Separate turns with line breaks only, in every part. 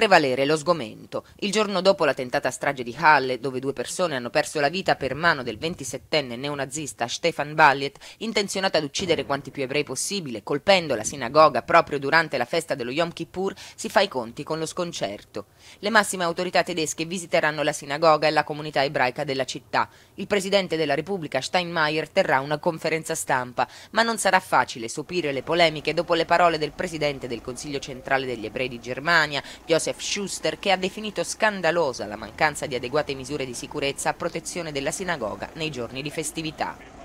prevalere lo sgomento. Il giorno dopo la tentata strage di Halle, dove due persone hanno perso la vita per mano del 27enne neonazista Stefan Balliet, intenzionato ad uccidere quanti più ebrei possibile, colpendo la sinagoga proprio durante la festa dello Yom Kippur, si fa i conti con lo sconcerto. Le massime autorità tedesche visiteranno la sinagoga e la comunità ebraica della città. Il presidente della Repubblica Steinmeier terrà una conferenza stampa, ma non sarà facile sopire le polemiche dopo le parole del presidente del Consiglio centrale degli ebrei di Germania, Joseph Schuster, che ha definito scandalosa la mancanza di adeguate misure di sicurezza a protezione della sinagoga nei giorni di festività.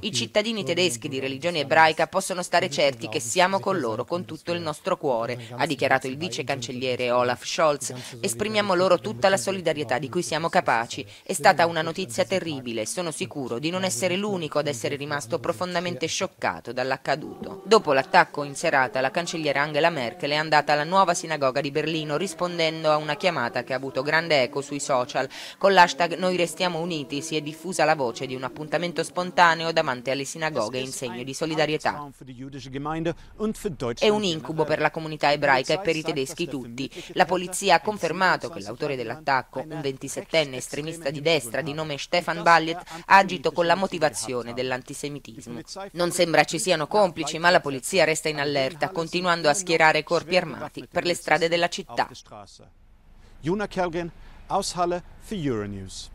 I cittadini tedeschi di religione ebraica possono stare certi che siamo con loro con tutto il nostro cuore, ha dichiarato il vice cancelliere Olaf Scholz. Esprimiamo loro tutta la solidarietà di cui siamo capaci. È stata una notizia terribile sono sicuro di non essere l'unico ad essere rimasto profondamente scioccato dall'accaduto. Dopo l'attacco in serata, la cancelliera Angela Merkel è andata alla nuova sinagoga di Berlino rispondendo a una chiamata che ha avuto grande eco sui social. Con l'hashtag Noi restiamo uniti si è diffusa la voce di un appuntamento spontaneo davanti alle sinagoghe in segno di solidarietà. È un incubo per la comunità ebraica e per i tedeschi tutti. La polizia ha confermato che l'autore dell'attacco, un 27enne estremista di destra di nome Stefan Balliet, ha agito con la motivazione dell'antisemitismo. Non sembra ci siano complici, ma la polizia resta in allerta, continuando a schierare corpi armati per le strade della città. Juna Kelgen aus Halle für Euronews.